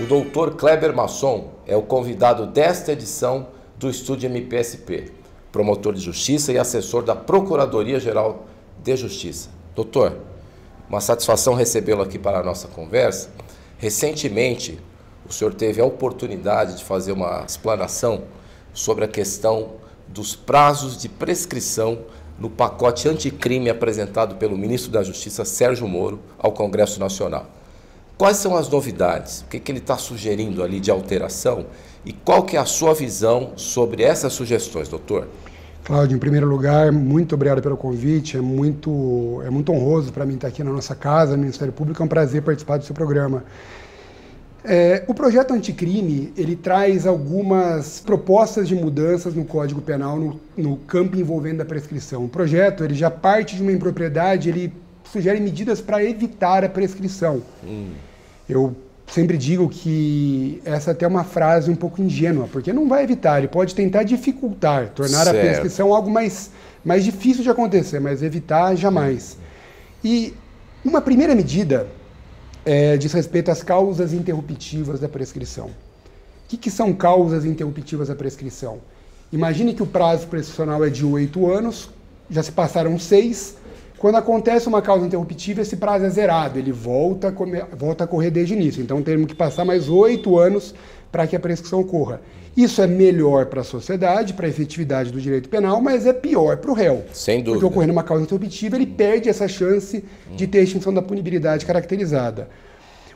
O doutor Kleber Masson é o convidado desta edição do Estúdio MPSP, promotor de justiça e assessor da Procuradoria-Geral de Justiça. Doutor, uma satisfação recebê-lo aqui para a nossa conversa. Recentemente, o senhor teve a oportunidade de fazer uma explanação sobre a questão dos prazos de prescrição no pacote anticrime apresentado pelo ministro da Justiça, Sérgio Moro, ao Congresso Nacional. Quais são as novidades? O que, que ele está sugerindo ali de alteração? E qual que é a sua visão sobre essas sugestões, doutor? Cláudio, em primeiro lugar, muito obrigado pelo convite. É muito, é muito honroso para mim estar aqui na nossa casa, no Ministério Público. É um prazer participar do seu programa. É, o projeto anticrime ele traz algumas propostas de mudanças no Código Penal no, no, campo envolvendo a prescrição. O projeto ele já parte de uma impropriedade, ele sugere medidas para evitar a prescrição. Hum. Eu sempre digo que essa até é uma frase um pouco ingênua, porque não vai evitar, ele pode tentar dificultar, tornar certo. a prescrição algo mais, mais difícil de acontecer, mas evitar jamais. E uma primeira medida é, diz respeito às causas interruptivas da prescrição. O que, que são causas interruptivas da prescrição? Imagine que o prazo prescricional é de oito anos, já se passaram seis. Quando acontece uma causa interruptiva, esse prazo é zerado, ele volta a, comer, volta a correr desde o início. Então temos que passar mais oito anos para que a prescrição ocorra. Isso é melhor para a sociedade, para a efetividade do direito penal, mas é pior para o réu. Sem dúvida. Porque ocorrendo uma causa interruptiva, ele perde essa chance de ter extinção da punibilidade caracterizada.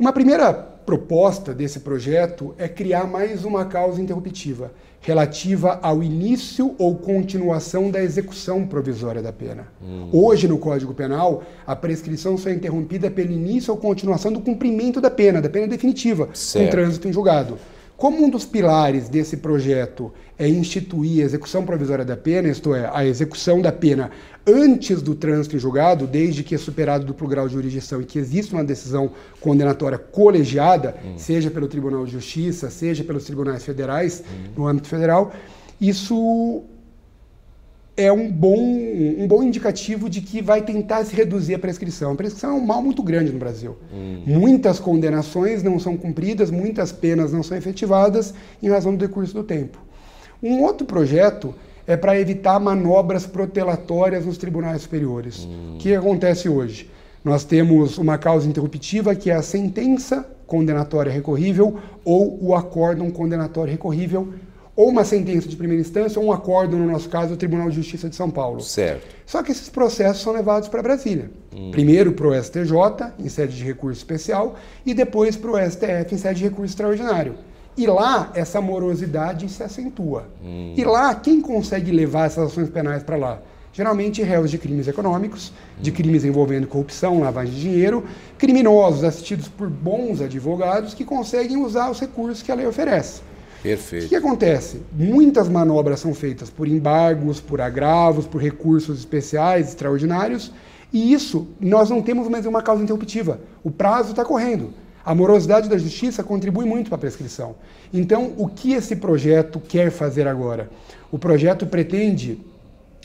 Uma primeira proposta desse projeto é criar mais uma causa interruptiva, relativa ao início ou continuação da execução provisória da pena. Hum. Hoje, no Código Penal, a prescrição só é interrompida pelo início ou continuação do cumprimento da pena, da pena definitiva, certo. com trânsito em julgado. Como um dos pilares desse projeto é instituir a execução provisória da pena, isto é, a execução da pena antes do trânsito em julgado, desde que é superado duplo grau de jurisdição e que existe uma decisão condenatória colegiada, hum. seja pelo Tribunal de Justiça, seja pelos tribunais federais, hum. no âmbito federal, isso é um bom, um bom indicativo de que vai tentar se reduzir a prescrição. A prescrição é um mal muito grande no Brasil. Hum. Muitas condenações não são cumpridas, muitas penas não são efetivadas em razão do decurso do tempo. Um outro projeto é para evitar manobras protelatórias nos tribunais superiores. Hum. O que acontece hoje? Nós temos uma causa interruptiva que é a sentença condenatória recorrível ou o acórdão condenatório recorrível ou uma sentença de primeira instância ou um acordo, no nosso caso, do Tribunal de Justiça de São Paulo. Certo. Só que esses processos são levados para Brasília. Hum. Primeiro para o STJ, em sede de recurso especial, e depois para o STF, em sede de recurso extraordinário. E lá, essa morosidade se acentua. Hum. E lá, quem consegue levar essas ações penais para lá? Geralmente réus de crimes econômicos, de crimes envolvendo corrupção, lavagem de dinheiro, criminosos assistidos por bons advogados que conseguem usar os recursos que a lei oferece. Perfeito. O que acontece? Muitas manobras são feitas por embargos, por agravos, por recursos especiais, extraordinários, e isso nós não temos mais uma causa interruptiva. O prazo está correndo. A morosidade da justiça contribui muito para a prescrição. Então, o que esse projeto quer fazer agora? O projeto pretende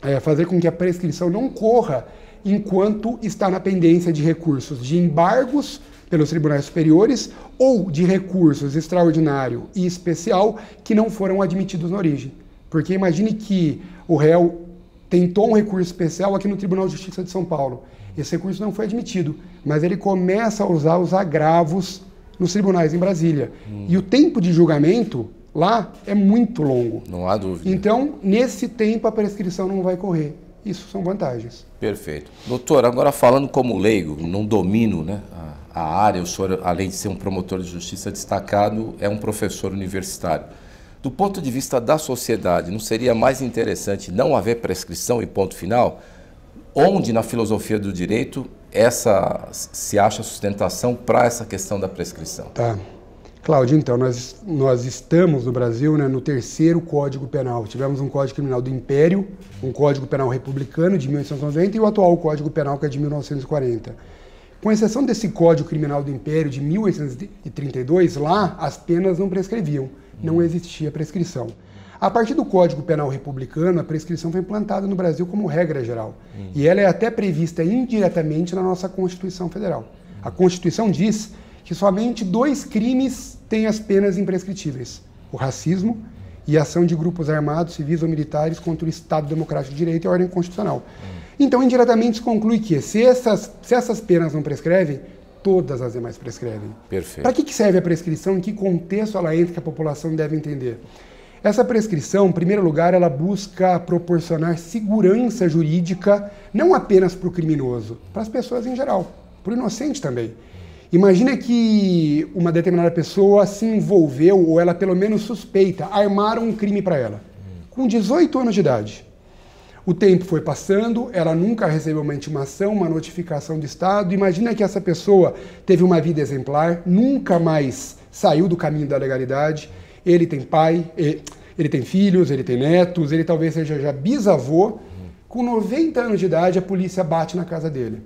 é, fazer com que a prescrição não corra enquanto está na pendência de recursos de embargos pelos tribunais superiores ou de recursos extraordinário e especial que não foram admitidos na origem. Porque imagine que o réu tentou um recurso especial aqui no Tribunal de Justiça de São Paulo. Esse recurso não foi admitido, mas ele começa a usar os agravos nos tribunais em Brasília. Hum. E o tempo de julgamento lá é muito longo. Não há dúvida. Então, nesse tempo, a prescrição não vai correr. Isso são vantagens. Perfeito. Doutor, agora falando como leigo, não domino né, a, a área, o senhor, além de ser um promotor de justiça destacado, é um professor universitário. Do ponto de vista da sociedade, não seria mais interessante não haver prescrição e ponto final? Onde na filosofia do direito essa se acha sustentação para essa questão da prescrição? Tá. Cláudio, então, nós, nós estamos no Brasil né, no terceiro Código Penal. Tivemos um Código Criminal do Império, um Código Penal Republicano de 1890 e o atual Código Penal que é de 1940. Com exceção desse Código Criminal do Império de 1832, lá as penas não prescreviam, não existia prescrição. A partir do Código Penal Republicano, a prescrição foi implantada no Brasil como regra geral. E ela é até prevista indiretamente na nossa Constituição Federal. A Constituição diz que somente dois crimes têm as penas imprescritíveis: o racismo e a ação de grupos armados, civis ou militares contra o Estado Democrático de Direito e a ordem constitucional. Então, indiretamente, conclui que se essas, se essas penas não prescrevem, todas as demais prescrevem. Perfeito. Para que, que serve a prescrição? Em que contexto ela entra que a população deve entender? Essa prescrição, em primeiro lugar, ela busca proporcionar segurança jurídica não apenas para o criminoso, para as pessoas em geral, para o inocente também. Imagina que uma determinada pessoa se envolveu, ou ela pelo menos suspeita, armaram um crime para ela, com 18 anos de idade. O tempo foi passando, ela nunca recebeu uma intimação, uma notificação do Estado. Imagina que essa pessoa teve uma vida exemplar, nunca mais saiu do caminho da legalidade. Ele tem pai, ele tem filhos, ele tem netos, ele talvez seja já bisavô. Com 90 anos de idade, a polícia bate na casa dele.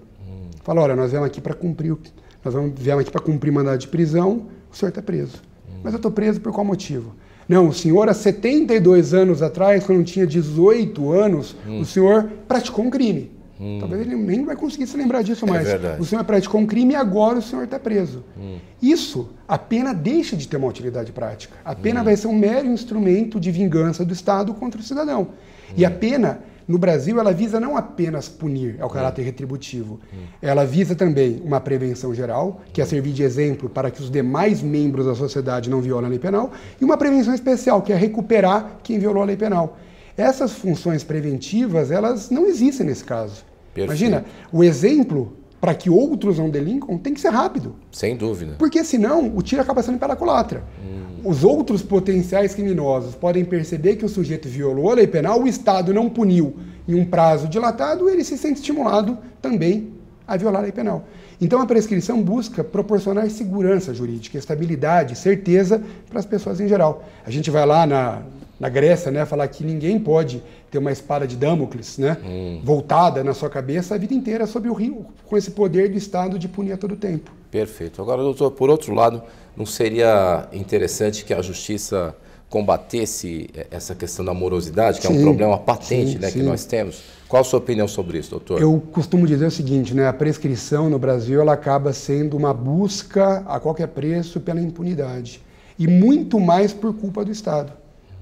Fala: olha, nós viemos aqui para cumprir, nós viemos aqui para cumprir mandado de prisão. O senhor está preso. Mas eu estou preso por qual motivo? Não, o senhor, há 72 anos atrás, quando tinha 18 anos, hum. o senhor praticou um crime. Hum. Talvez ele nem vai conseguir se lembrar disso é mais. É o senhor praticou um crime e agora o senhor está preso. Hum. Isso, a pena deixa de ter uma utilidade prática. A pena hum. vai ser um mero instrumento de vingança do Estado contra o cidadão. E a pena no Brasil, ela visa não apenas punir, é o caráter retributivo. Ela visa também uma prevenção geral, que é servir de exemplo para que os demais membros da sociedade não violem a lei penal, e uma prevenção especial, que é recuperar quem violou a lei penal. Essas funções preventivas, elas não existem nesse caso. Perfeito. Imagina, o exemplo para que outros não delinquam tem que ser rápido. Sem dúvida. Porque senão o tiro acaba sendo pela culatra. Hum. Os outros potenciais criminosos podem perceber que o sujeito violou a lei penal, o Estado não puniu em um prazo dilatado, ele se sente estimulado também a violar a lei penal. Então a prescrição busca proporcionar segurança jurídica, estabilidade, certeza para as pessoas em geral. A gente vai lá na, na Grécia, né, falar que ninguém pode ter uma espada de Damocles, né, hum. voltada na sua cabeça a vida inteira sobre o rio, com esse poder do Estado de punir a todo tempo. Perfeito. Agora, doutor, por outro lado, não seria interessante que a justiça combatesse essa questão da morosidade, que sim, é um problema patente sim, né, sim. que nós temos? Qual a sua opinião sobre isso, doutor? Eu costumo dizer o seguinte, né, a prescrição no Brasil ela acaba sendo uma busca a qualquer preço pela impunidade e muito mais por culpa do Estado.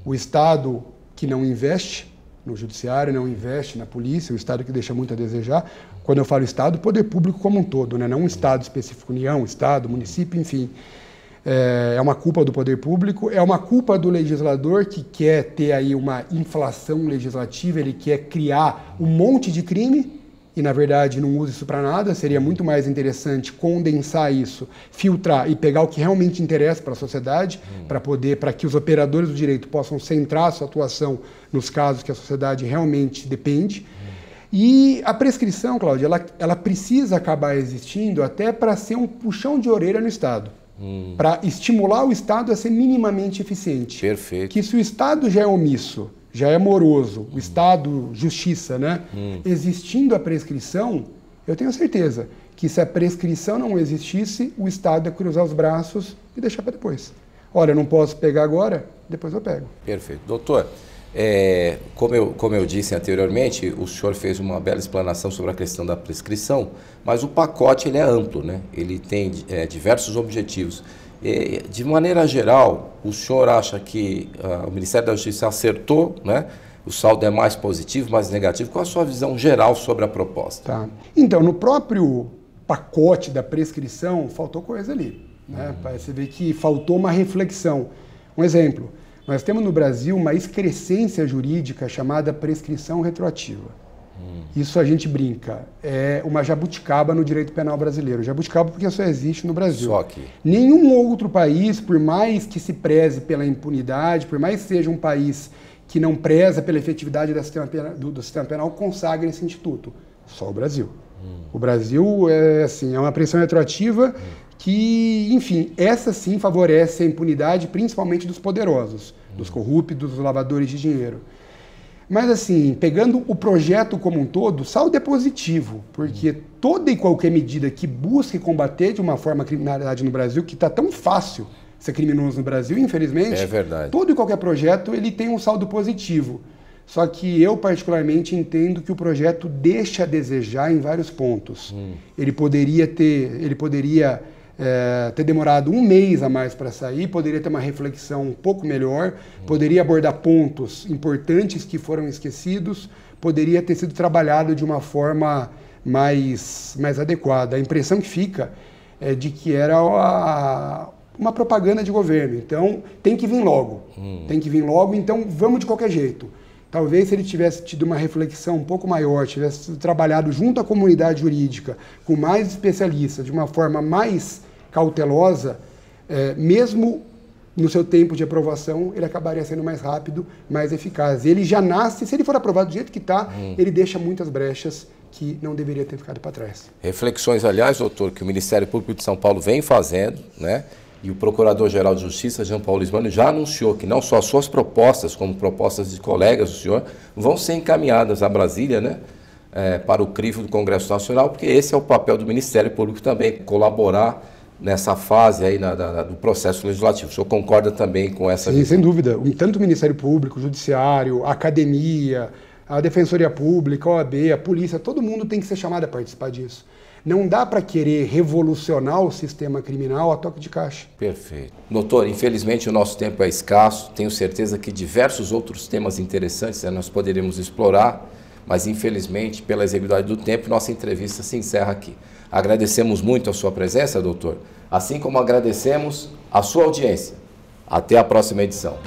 O Estado que não investe no judiciário, não investe na polícia, o Estado que deixa muito a desejar. Quando eu falo Estado, poder público como um todo, né? não um Estado específico, União, Estado, município, enfim. É, é uma culpa do poder público, é uma culpa do legislador que quer ter aí uma inflação legislativa, ele quer criar um monte de crime e na verdade não usa isso para nada, seria muito mais interessante condensar isso, filtrar e pegar o que realmente interessa para a sociedade, hum. para poder, para que os operadores do direito possam centrar sua atuação nos casos que a sociedade realmente depende. Hum. E a prescrição, Cláudia, ela, ela precisa acabar existindo até para ser um puxão de orelha no Estado. Hum. Para estimular o Estado a ser minimamente eficiente. Perfeito. Que se o Estado já é omisso já é moroso, o Estado, justiça, né? Hum. Existindo a prescrição, eu tenho certeza que se a prescrição não existisse, o Estado ia cruzar os braços e deixar para depois. Olha, eu não posso pegar agora, depois eu pego. Perfeito. Doutor, é, como, eu, como eu disse anteriormente, o senhor fez uma bela explanação sobre a questão da prescrição, mas o pacote ele é amplo, né? ele tem é, diversos objetivos. De maneira geral, o senhor acha que uh, o Ministério da Justiça acertou, né? O saldo é mais positivo, mais negativo? Qual a sua visão geral sobre a proposta? Tá. Então, no próprio pacote da prescrição, faltou coisa ali. Né? Uhum. Você vê que faltou uma reflexão. Um exemplo, nós temos no Brasil uma excrescência jurídica chamada prescrição retroativa. Hum. Isso a gente brinca. É uma jabuticaba no direito penal brasileiro. Jabuticaba porque só existe no Brasil. Só que. Nenhum outro país, por mais que se preze pela impunidade, por mais que seja um país que não preza pela efetividade do sistema penal, do, do sistema penal consagra esse instituto. Só o Brasil. Hum. O Brasil é assim, é uma pressão retroativa hum. que, enfim, essa sim favorece a impunidade, principalmente dos poderosos, dos corruptos, dos lavadores de dinheiro. Mas assim, pegando o projeto como um todo, o saldo é positivo, porque toda e qualquer medida que busque combater de uma forma a criminalidade no Brasil, que está tão fácil ser criminoso no Brasil, infelizmente, é verdade. todo e qualquer projeto ele tem um saldo positivo. Só que eu particularmente entendo que o projeto deixa a desejar em vários pontos. Hum. Ele poderia ter, ele poderia é, ter demorado um mês a mais para sair, poderia ter uma reflexão um pouco melhor, poderia abordar pontos importantes que foram esquecidos, poderia ter sido trabalhado de uma forma mais, mais adequada. A impressão que fica é de que era a, uma propaganda de governo. Então, tem que vir logo. Hum. Tem que vir logo, então vamos de qualquer jeito. Talvez se ele tivesse tido uma reflexão um pouco maior, tivesse trabalhado junto à comunidade jurídica, com mais especialistas, de uma forma mais cautelosa, é, mesmo no seu tempo de aprovação, ele acabaria sendo mais rápido, mais eficaz. Ele já nasce, se ele for aprovado do jeito que está, hum. ele deixa muitas brechas que não deveria ter ficado para trás. Reflexões, aliás, doutor, que o Ministério Público de São Paulo vem fazendo, né? E o Procurador-Geral de Justiça, Jean Paulo Ismano, já anunciou que não só as suas propostas, como propostas de colegas do senhor, vão ser encaminhadas a Brasília, né? É, para o crivo do Congresso Nacional, porque esse é o papel do Ministério Público também, colaborar nessa fase aí na, na, do processo legislativo. O senhor concorda também com essa Sim, sem dúvida. Tanto o Ministério Público, o Judiciário, a Academia, a Defensoria Pública, a OAB, a Polícia, todo mundo tem que ser chamado a participar disso. Não dá para querer revolucionar o sistema criminal a toque de caixa. Perfeito. Doutor, infelizmente o nosso tempo é escasso. Tenho certeza que diversos outros temas interessantes né, nós poderíamos explorar, mas infelizmente, pela exiguidade do tempo, nossa entrevista se encerra aqui. Agradecemos muito a sua presença, doutor, assim como agradecemos a sua audiência. Até a próxima edição.